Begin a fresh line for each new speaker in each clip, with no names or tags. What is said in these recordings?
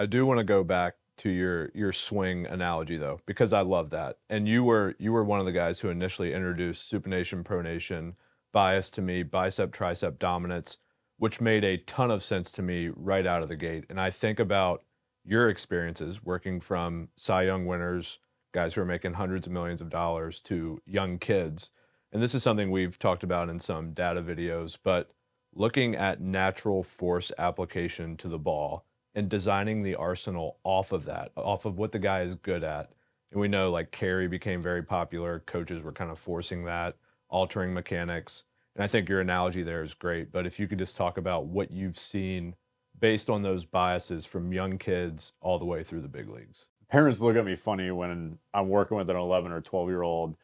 I do want to go back to your your swing analogy though, because I love that. And you were you were one of the guys who initially introduced supination, pronation, bias to me, bicep tricep dominance, which made a ton of sense to me right out of the gate. And I think about your experiences working from Cy Young winners, guys who are making hundreds of millions of dollars, to young kids. And this is something we've talked about in some data videos, but looking at natural force application to the ball and designing the arsenal off of that, off of what the guy is good at. And we know like carry became very popular. Coaches were kind of forcing that, altering mechanics. And I think your analogy there is great. But if you could just talk about what you've seen based on those biases from young kids all the way through the big leagues.
Parents look at me funny when I'm working with an 11 or 12 year old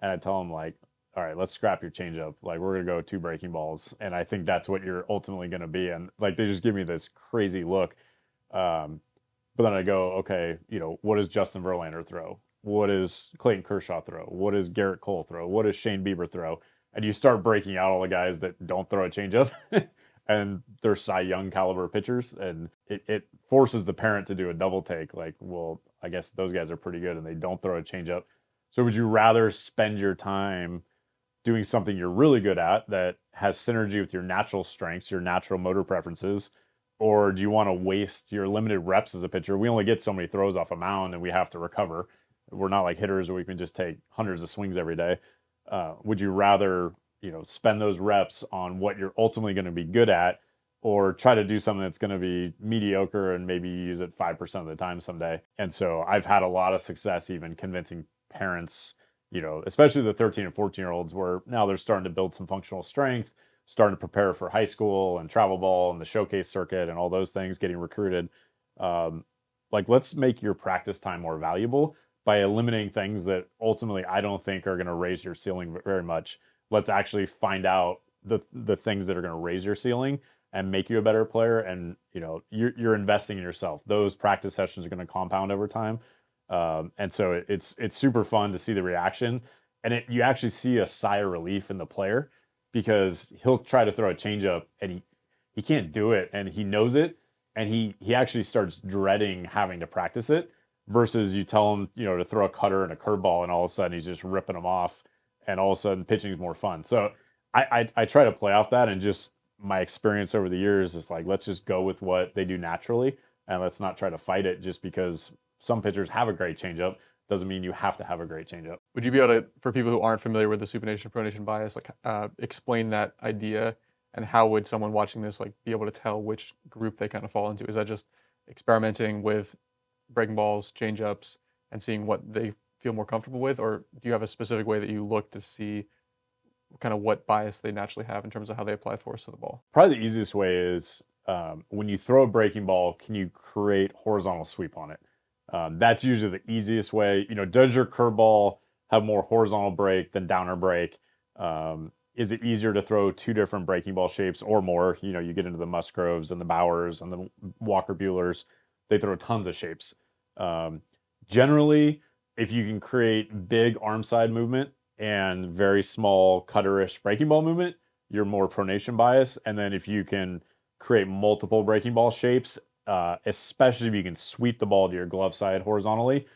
and I tell them, like, all right, let's scrap your changeup. Like, we're going to go two breaking balls. And I think that's what you're ultimately going to be. And like, they just give me this crazy look. Um, but then I go, okay, you know, what does Justin Verlander throw? What does Clayton Kershaw throw? What does Gerrit Cole throw? What does Shane Bieber throw? And you start breaking out all the guys that don't throw a changeup. and they're Cy Young caliber pitchers, and it, it forces the parent to do a double take. Like, well, I guess those guys are pretty good, and they don't throw a changeup. So, would you rather spend your time doing something you're really good at that has synergy with your natural strengths, your natural motor preferences, or do you want to waste your limited reps as a pitcher? We only get so many throws off a mound, and we have to recover. We're not like hitters where we can just take hundreds of swings every day. Uh, would you rather you know spend those reps on what you're ultimately going to be good at or try to do something that's going to be mediocre and maybe use it 5% of the time someday and so i've had a lot of success even convincing parents you know especially the 13 and 14 year olds where now they're starting to build some functional strength starting to prepare for high school and travel ball and the showcase circuit and all those things getting recruited um, like let's make your practice time more valuable by eliminating things that ultimately i don't think are going to raise your ceiling very much. Let's actually find out the the things that are going to raise your ceiling and make you a better player and you know you're, you're investing in yourself. Those practice sessions are going to compound over time. Um, and so it, it's it's super fun to see the reaction and it, you actually see a sigh of relief in the player because he'll try to throw a changeup and he he can't do it. And he knows it. And he he actually starts dreading having to practice it versus you tell him you know to throw a cutter and a curveball and all of a sudden he's just ripping them off and all of a sudden pitching is more fun. So I, I, I try to play off that and just my experience over the years is like let's just go with what they do naturally and let's not try to fight it just because some pitchers have a great changeup doesn't mean you have to have a great changeup.
Would you be able to, for people who aren't familiar with the supination pronation bias, like uh, explain that idea and how would someone watching this like be able to tell which group they kind of fall into? Is that just experimenting with breaking balls, changeups, and seeing what they feel more comfortable with, or do you have a specific way that you look to see kind of what bias they naturally have in terms of how they apply force to the ball?
Probably the easiest way is um, when you throw a breaking ball, can you create horizontal sweep on it? Um, that's usually the easiest way. You know, does your curveball have more horizontal break than downer break? Um, is it easier to throw two different breaking ball shapes or more? You know, you get into the Musgroves and the Bauers and the Walker Buehlers, they throw tons of shapes. Um, generally, if you can create big arm side movement and very small cutterish breaking ball movement, you're more pronation bias. And then if you can create multiple breaking ball shapes, uh, especially if you can sweep the ball to your glove side horizontally,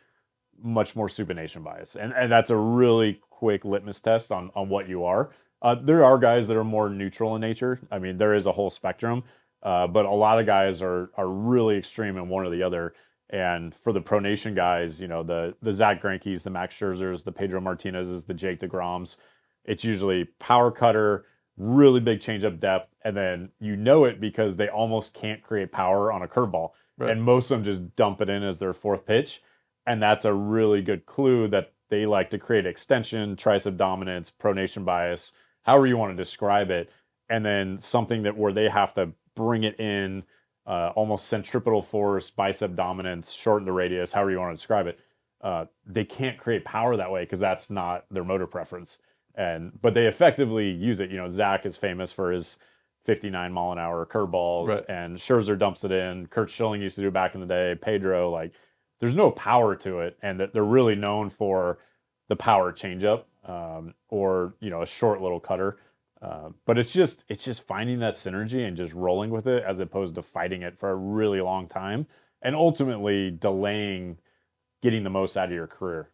much more supination bias. And, and that's a really quick litmus test on, on what you are. Uh, there are guys that are more neutral in nature. I mean, there is a whole spectrum, uh, but a lot of guys are are really extreme in one or the other. And for the pronation guys, you know, the the Zack Greinke's, the Max Scherzers, the Pedro Martinez's, the Jake DeGroms, it's usually power cutter, really big change changeup depth, and then you know it because they almost can't create power on a curveball. Right. And most of them just dump it in as their fourth pitch. And that's a really good clue that they like to create extension, tricep dominance, pronation bias, however you want to describe it. And then something that where they have to bring it in uh, almost centripetal force, bicep dominance, shorten the radius, however you want to describe it. Uh, they can't create power that way because that's not their motor preference. And but they effectively use it. You know, Zack is famous for his 59 mile an hour curveballs, right. and Scherzer dumps it in. Curt Schilling used to do back in the day. Pedro, like, there's no power to it, and that they're really known for the power changeup um, or you know a short little cutter. Uh, but it's just it's just finding that synergy and just rolling with it as opposed to fighting it for a really long time and ultimately delaying getting the most out of your career.